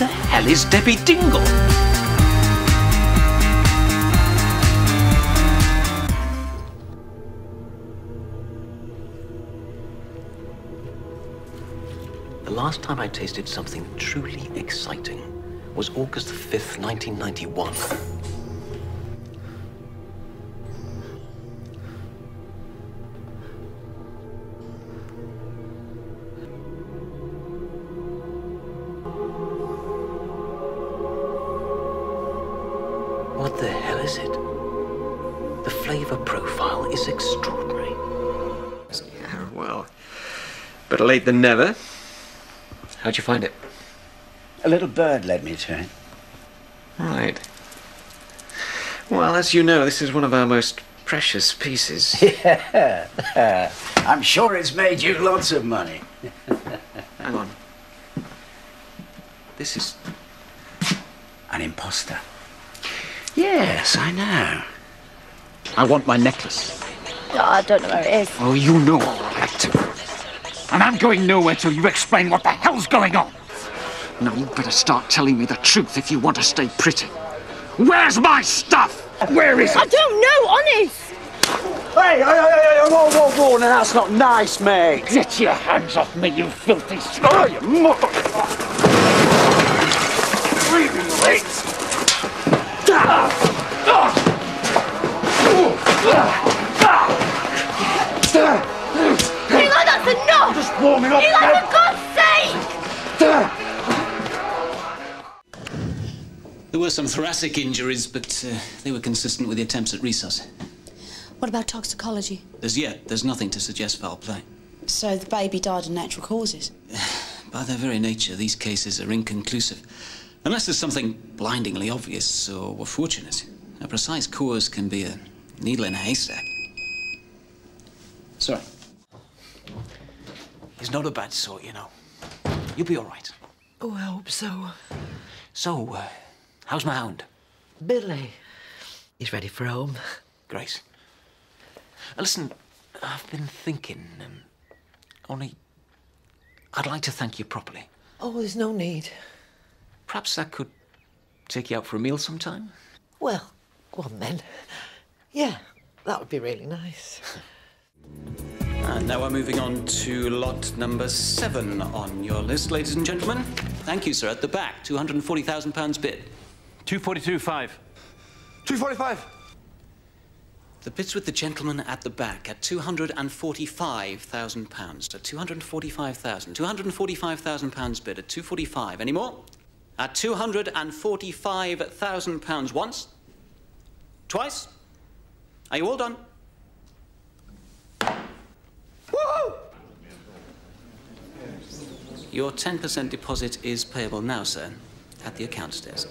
the hell is Debbie Dingle? The last time I tasted something truly exciting was August 5th, 1991. What the hell is it? The flavor profile is extraordinary. Yeah, well, better late than never. How'd you find it? A little bird led me to it. Right. Well, as you know, this is one of our most precious pieces. Yeah. I'm sure it's made you lots of money. Hang on. This is. An imposter. Yes, I know. I want my necklace. Oh, I don't know where it is. Oh, you know all right. And I'm going nowhere till you explain what the hell's going on. Now you better start telling me the truth if you want to stay pretty. Where's my stuff? Where is it? I don't know, honest. Hey, hey, hey, hey, whoa, whoa, whoa, now that's not nice, mate. Get your hands off me, you filthy scum, you motherfucker. Eli, that's enough. Just warming up. Eli, now. for God's sake. There were some thoracic injuries, but uh, they were consistent with the attempts at resus. What about toxicology? As yet, there's nothing to suggest foul play. So the baby died of natural causes? By their very nature, these cases are inconclusive. Unless there's something blindingly obvious or we're fortunate. A precise cause can be a needle in a haystack. Sorry. He's not a bad sort, you know. You'll be all right. Oh, I hope so. So, uh, how's my hound? Billy. He's ready for home. Grace. Uh, listen, I've been thinking, um, only I'd like to thank you properly. Oh, there's no need. Perhaps I could take you out for a meal sometime? Well, go on then. Yeah, that would be really nice. And now we're moving on to lot number seven on your list, ladies and gentlemen. Thank you, sir. At the back, £240,000 bid. 242.5. 245. The bid's with the gentleman at the back at £245,000. At 245,000. £245,000 bid at 245. Any more? At £245,000 once. Twice. Are you all done? Your 10% deposit is payable now, sir, at the accounts desk.